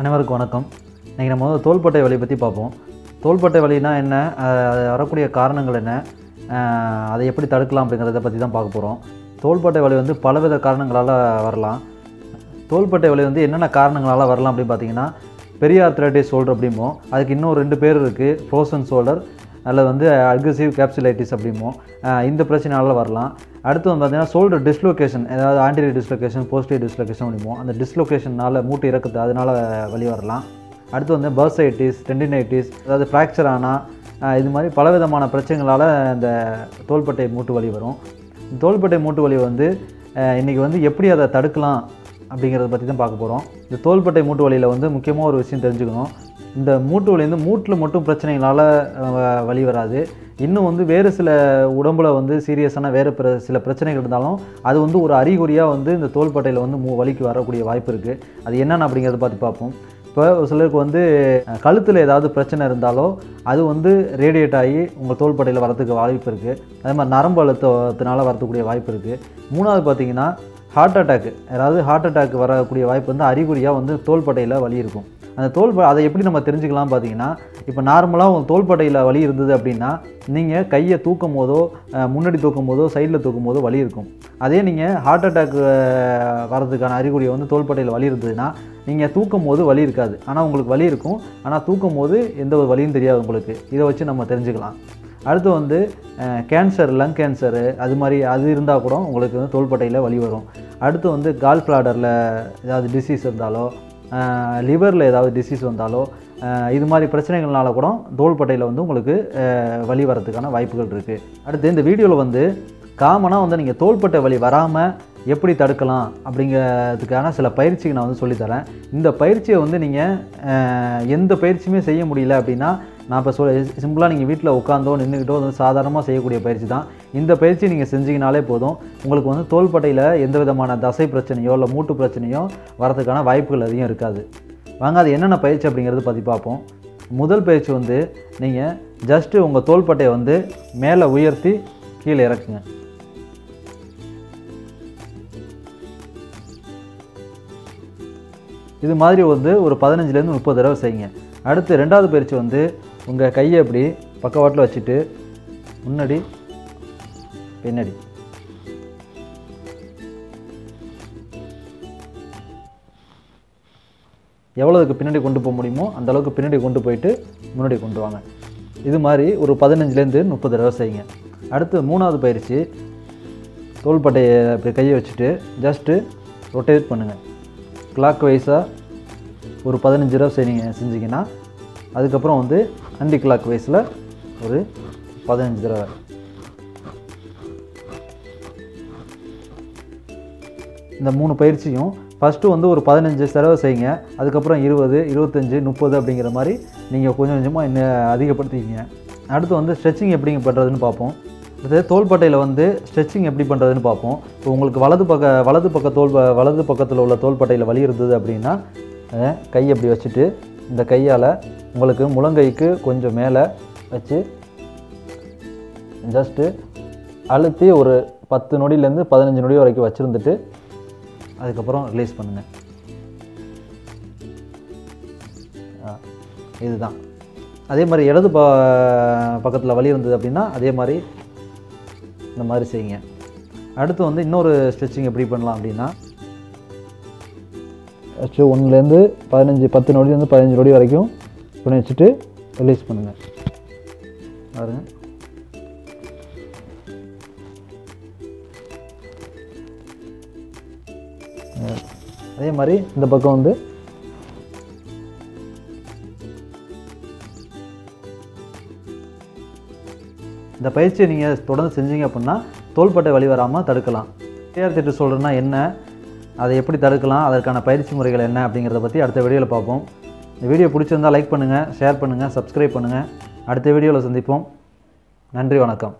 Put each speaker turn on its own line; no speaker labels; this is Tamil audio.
அனைவருக்கும் வணக்கம். இன்றைக்கி நம்ம வந்து தோள்பட்டை வலி பற்றி பார்ப்போம். தோள்பட்டை வலினா என்ன? அது வரக்கூடிய காரணங்கள் என்ன? அதை எப்படி தடுக்கலாம் அப்படிங்கிறத பற்றி தான் பார்க்க போகிறோம் தோள்பட்டை வலி வந்து பலவித காரணங்களால் வரலாம். தோள்பட்டை வலி வந்து என்னென்ன காரணங்களால் வரலாம் அப்படின்னு பார்த்தீங்கன்னா பெரிய ஆர்த்ரைட்டிஸ் ஷோல்டர் அப்படிம்போம். அதுக்கு இன்னும் ரெண்டு பேர் இருக்குது ஃப்ரோசன் ஷோல்டர் அதில் வந்து அக்ரெசிவ் கேப்சுலைட்டிஸ் அப்படிமோ இந்த பிரச்சனையால வரலாம். அடுத்து வந்து பார்த்தீங்கன்னா ஷோல்டர் டிஸ்லொகேஷன் ஏதாவது ஆன்டீரியர் டிஸ்லொகேஷன் போஸ்டியர் டிஸ்லொகேஷன் முடியும் அந்த டிஸ்லொகேஷனால் மூட்டு இறக்குது அதனால் வழி வரலாம். அடுத்து வந்து பர்சைட்டிஸ் டெண்டினைட்டிஸ் அதாவது ஃப்ராக்சர் ஆனால் இது மாதிரி பலவிதமான பிரச்சனைகளால் இந்த தோள்பட்டை மூட்டு வலி வரும். தோள்பட்டை மூட்டு வலி வந்து இன்றைக்கி வந்து எப்படி அதை தடுக்கலாம் அப்படிங்கிறத பற்றி தான் பார்க்க போகிறோம் இந்த தோள்பட்டை மூட்டு வலியில் வந்து முக்கியமாக ஒரு விஷயம் தெரிஞ்சுக்கணும். இந்த மூட்டு வலி வந்து மூட்டில் மட்டும் பிரச்சனைகளால் வழி வலி வராது. இன்னும் வந்து வேறு சில உடம்புல வந்து சீரியஸான வேறு பிற சில பிரச்சனைகள் இருந்தாலும் அது வந்து ஒரு அறிகுறியாக வந்து இந்த தோள்பட்டையில் வந்து மூ வலிக்கு வரக்கூடிய வாய்ப்பு இருக்குது அது என்னென்ன அப்படிங்கிறத பார்த்து பார்ப்போம். இப்போ ஒரு சிலருக்கு வந்து கழுத்தில் ஏதாவது பிரச்சனை இருந்தாலோ அது வந்து ரேடியேட் ஆகி உங்கள் தோள்பட்டையில் வரதுக்கு வாய்ப்பு இருக்குது அதே மாதிரி நரம்பு அழுத்தத்தினால வரத்துக்கூடிய வாய்ப்பு இருக்குது மூணாவது பார்த்தீங்கன்னா ஹார்ட் அட்டாக் அதாவது ஹார்ட் அட்டாக் வரக்கூடிய வாய்ப்பு வந்து அறிகுறியாக வந்து தோள்பட்டையில் வலி இருக்கும். அந்த தோல் அதை எப்படி நம்ம தெரிஞ்சுக்கலாம் பார்த்தீங்கன்னா இப்போ நார்மலாக உங்கள் தோள்பட்டையில் வலி இருந்தது அப்படின்னா நீங்கள் கையை தூக்கும் போதோ முன்னாடி தூக்கும் போதோ சைடில் தூக்கும் போதோ வலி இருக்கும். அதே நீங்கள் ஹார்ட் அட்டாக் வரதுக்கான அறிகுறியை வந்து தோள்பட்டையில் வலி இருந்ததுன்னா நீங்கள் தூக்கும் போது வலி இருக்காது. ஆனால் உங்களுக்கு வலி இருக்கும். ஆனால் தூக்கும் போது எந்த ஒரு வலியும் தெரியாது உங்களுக்கு. இதை வச்சு நம்ம தெரிஞ்சுக்கலாம். அடுத்து வந்து கேன்சர் லங் கேன்சரு அது மாதிரி அது இருந்தால் கூட உங்களுக்கு வந்து தோள்பட்டையில் வலி வரும். அடுத்து வந்து கால் பிளாடரில் ஏதாவது டிசீஸ் இருந்தாலோ லிவரில் ஏதாவது டிசீஸ் வந்தாலோ இது மாதிரி பிரச்சனைகள்னால கூட தோள்பட்டையில் வந்து உங்களுக்கு வழி வரதுக்கான வாய்ப்புகள் இருக்குது அடுத்து இந்த வீடியோவில் வந்து காமனாக வந்து நீங்கள் தோள்பட்டை வலி வராமல் எப்படி தடுக்கலாம் அப்படிங்கிறதுக்கான சில பயிற்சிகள் நான் வந்து சொல்லித்தரேன். இந்த பயிற்சியை வந்து நீங்கள் எந்த பயிற்சியுமே செய்ய முடியல அப்படின்னா நான் இப்போ சொல்ல சிம்பிளாக நீங்கள் வீட்டில் உட்காந்தோ நின்றுக்கிட்டோ வந்து சாதாரணமாக செய்யக்கூடிய பயிற்சி தான். இந்த பயிற்சி நீங்கள் செஞ்சிங்கனாலே போதும் உங்களுக்கு வந்து தோள்பட்டையில் எந்த விதமான தசை பிரச்சனையோ இல்லை மூட்டு பிரச்சனையோ வரதுக்கான வாய்ப்புகள் அதிகம் இருக்காது. வாங்க அது என்னென்ன பயிற்சி அப்படிங்கிறது பற்றி பார்ப்போம். முதல் பயிற்சி வந்து நீங்கள் ஜஸ்ட்டு உங்கள் தோள்பட்டையை வந்து மேலே உயர்த்தி கீழே இறக்குங்க. இது மாதிரி வந்து ஒரு பதினஞ்சுலேருந்து முப்பது தடவை செய்யுங்க. அடுத்து ரெண்டாவது பயிற்சி வந்து உங்கள் கையை இப்படி பக்கவாட்டில் வச்சுட்டு முன்னாடி பின்னாடி. எவ்வளோதுக்கு பின்னாடி கொண்டு போக முடியுமோ அந்த அளவுக்கு பின்னாடி கொண்டு போயிட்டு முன்னாடி கொண்டு வாங்க. இது மாதிரி ஒரு பதினஞ்சுலேருந்து முப்பது தடவை செய்யுங்க. அடுத்து மூணாவது பயிற்சி தோள்பட்டையை அப்படி கையை வச்சுட்டு ஜஸ்ட்டு ரொட்டேட் பண்ணுங்கள் கிளாக் வைஸாக ஒரு பதினஞ்சு தடவை செய்றீங்க செஞ்சிங்கன்னா அதுக்கப்புறம் வந்து ஆன்டி கிளாக் வைஸில் ஒரு பதினஞ்சு தடவை. இந்த மூணு பயிற்சியும் ஃபஸ்ட்டு வந்து ஒரு பதினஞ்சு தடவை செய்யுங்க. அதுக்கப்புறம் இருபது இருபத்தஞ்சி முப்பது அப்படிங்கிற மாதிரி நீங்கள் கொஞ்சம் கொஞ்சமாக இன்னும் அதிகப்படுத்திக்கிங்க. அடுத்து வந்து ஸ்ட்ரெச்சிங் எப்படிங்க பண்ணுறதுன்னு பார்ப்போம். அடுத்து தோள்பட்டையில் வந்து ஸ்ட்ரெச்சிங் எப்படி பண்ணுறதுன்னு பார்ப்போம். இப்போ உங்களுக்கு வலது பக்க வலது பக்க தோல் ப- வலது பக்கத்தில் உள்ள தோள்பட்டையில் வலி இருந்தது அப்படின்னா கை அப்படி வச்சுட்டு இந்த கையால் உங்களுக்கு முழங்கைக்கு கொஞ்சம் மேலே வச்சு ஜஸ்ட்டு அழுத்தி ஒரு பத்து நொடியிலேருந்து பதினஞ்சு நொடி வரைக்கும் வச்சுருந்துட்டு அதுக்கப்புறம் ரிலீஸ் பண்ணுங்கள் இதுதான். அதே மாதிரி இடது ப பக்கத்தில் வலி இருந்தது அப்படின்னா அதே மாதிரி இந்த மாதிரி செய்யுங்க. அடுத்து வந்து இன்னொரு ஸ்ட்ரெச்சிங் எப்படி பண்ணலாம் அப்படின்னா ஃபஸ்ட்டு ஒன்றுலேருந்து பதினஞ்சு பத்து நொடிலேருந்து பதினஞ்சு நொடி வரைக்கும் துணி வச்சுட்டு ரிலீஸ் பண்ணுங்கள் பாருங்கள் அதே மாதிரி இந்த பக்கம் வந்து இந்த பயிற்சியை நீங்கள் தொடர்ந்து செஞ்சீங்க அப்படின்னா தோள்பட்டை வழி வராமல் தடுக்கலாம். டிஆர் திட்டு சொல்கிறேன்னா என்ன? அதை எப்படி தடுக்கலாம் அதற்கான பயிற்சி முறைகள் என்ன அப்படிங்கிறத பற்றி அடுத்த வீடியோவில் பார்ப்போம். இந்த வீடியோ பிடிச்சிருந்தால் லைக் பண்ணுங்கள் ஷேர் பண்ணுங்கள் சப்ஸ்கிரைப் பண்ணுங்கள் அடுத்த வீடியோவில் சந்திப்போம். நன்றி வணக்கம்.